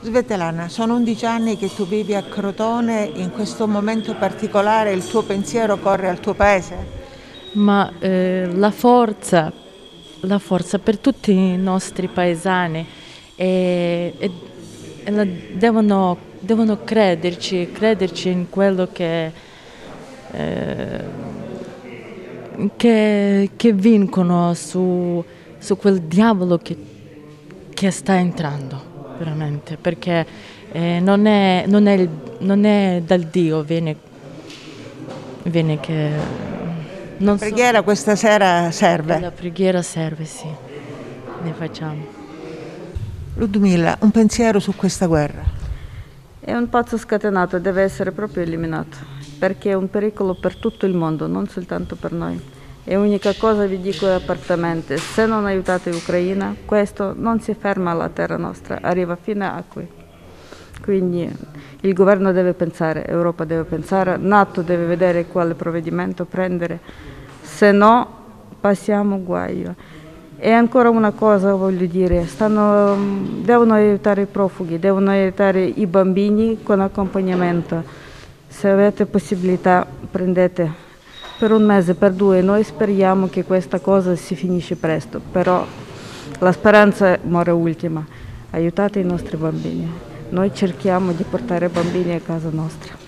Svetlana, sono 11 anni che tu vivi a Crotone, in questo momento particolare il tuo pensiero corre al tuo paese? Ma eh, la, forza, la forza per tutti i nostri paesani. E, e, e devono, devono, crederci, crederci in quello che, eh, che, che vincono su, su, quel diavolo che, che sta entrando veramente, perché eh, non, è, non, è, non, è, dal Dio, viene, viene che... Non la preghiera so, questa sera serve? La preghiera serve, sì, ne facciamo. Ludmilla, un pensiero su questa guerra? È un pazzo scatenato, deve essere proprio eliminato, perché è un pericolo per tutto il mondo, non soltanto per noi. E unica cosa vi dico apertamente, se non aiutate l'Ucraina, questo non si ferma alla terra nostra, arriva fino a qui. Quindi il governo deve pensare, Europa deve pensare, Nato deve vedere quale provvedimento prendere, se no passiamo guaio. E ancora una cosa voglio dire, stanno, devono aiutare i profughi, devono aiutare i bambini con accompagnamento. Se avete possibilità prendete per un mese, per due. Noi speriamo che questa cosa si finisce presto, però la speranza muore ultima. Aiutate i nostri bambini. Noi cerchiamo di portare bambini a casa nostra.